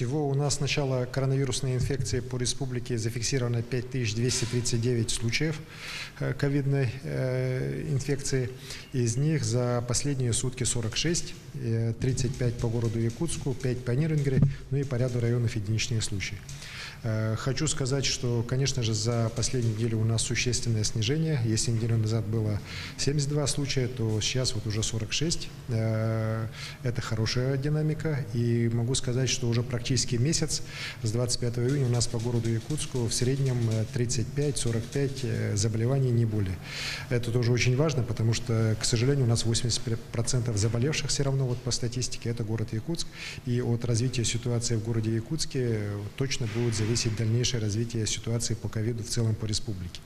Всего у нас с начала коронавирусной инфекции по республике зафиксировано 5239 случаев э, ковидной э, инфекции. Из них за последние сутки 46, э, 35 по городу Якутску, 5 по Нирингере, ну и по ряду районов единичные случаи. Э, Хочу сказать, что, конечно же, за последнюю неделю у нас существенное снижение. Если неделю назад было 72 случая, то сейчас вот уже 46. Э, Это хорошая динамика. И могу сказать, что уже практически месяц, с 25 июня у нас по городу Якутску в среднем э, 35-45 э, заболеваний, не более. Это тоже очень важно, потому что, к сожалению, у нас 80% заболевших все равно вот по статистике это город Якутск. И от развития ситуации в городе Якутске э, точно будет зависеть дальнейшее развитие ситуации по ковиду в целом по республике.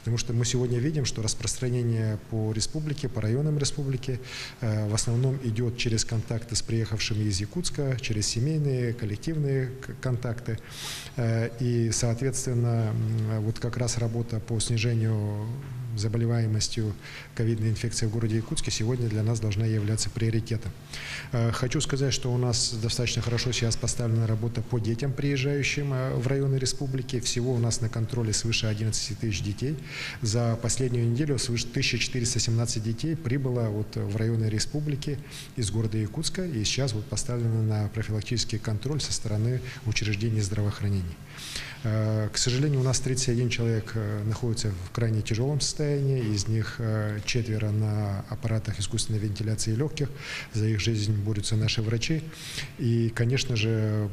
Потому что мы сегодня видим, что распространение по республике, по районам республики э, в основном идет через контакты с приехавшими из Якутска, через семейные, коллективные к- контакты. Э, И, соответственно, вот как раз работа по снижению заболеваемостью ковидной инфекции в городе Якутске сегодня для нас должна являться приоритетом. Э, Хочу сказать, что у нас достаточно хорошо сейчас поставлена работа по детям, приезжающим э, в районы республики. Всего у нас на контроле свыше 11 тысяч детей. За последнюю неделю свыше 1417 детей прибыло вот в районы республики из города Якутска и сейчас вот поставлено на профилактический контроль со стороны учреждений здравоохранения. Э, К сожалению, у нас 31 человек находится в крайне тяжелом состоянии, из них э, четверо на аппаратах искусственной вентиляции легких, за их жизнь борются наши врачи. И, конечно же,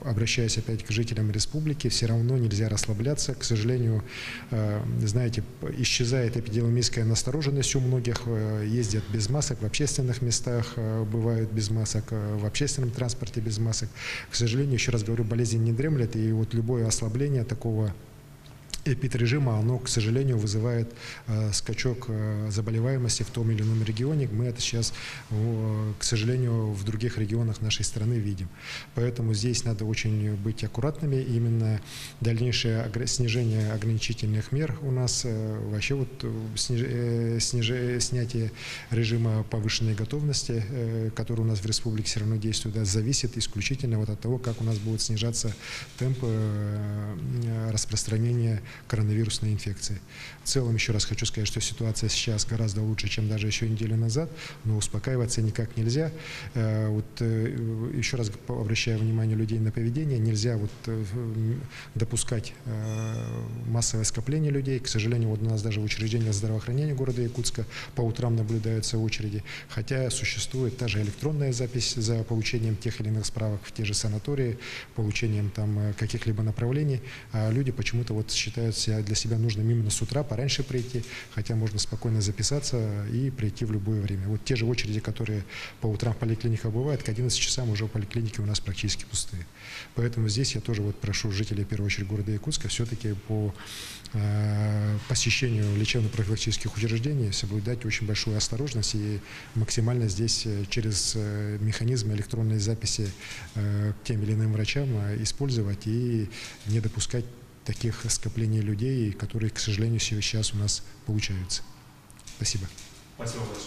обращаясь опять к жителям республики, все равно нельзя расслабляться. К сожалению, э, знаете, исчезает эпидемиологическая настороженность у многих, э, ездят без масок в общественных местах, бывают без масок в общественном транспорте без масок. К сожалению, еще раз говорю, болезнь не дремлет, и вот любое ослабление такого эпидрежима, оно, к сожалению, вызывает э, скачок э, заболеваемости в том или ином регионе. Мы это сейчас, к сожалению, в других регионах нашей страны видим. Поэтому здесь надо очень быть аккуратными. Именно дальнейшее снижение ограничительных мер у нас, э, вообще вот сниж- сниж- снятие режима повышенной готовности, который у нас в республике все равно действует, да, зависит исключительно вот от того, как у нас будет снижаться темп э, распространения коронавирусной инфекции. В целом, еще раз хочу сказать, что ситуация сейчас гораздо лучше, чем даже еще неделю назад, но успокаиваться никак нельзя. Э, Вот э, еще раз обращаю внимание людей на поведение, нельзя вот э, допускать массовое скопление людей. К сожалению, вот у нас даже в учреждениях здравоохранения города Якутска по утрам наблюдаются очереди, хотя существует та же электронная запись за получением тех или иных справок в те же санатории, получением там каких-либо направлений, а люди почему-то вот считают себя для себя нужным именно с утра пораньше прийти, хотя можно спокойно записаться и прийти в любое время. Вот те же очереди, которые по утрам в поликлиниках бывают, к 11 часам уже поликлиники у нас практически пустые. Поэтому здесь я тоже вот прошу жителей, в первую очередь, города Якутска все-таки по э, посещению лечебно-профилактических учреждений соблюдать очень большую осторожность и максимально здесь э, через э, механизмы электронной записи э, к тем или иным врачам э, использовать и не допускать таких скоплений людей, которые, к сожалению, сейчас у нас получаются. Спасибо. Спасибо большое.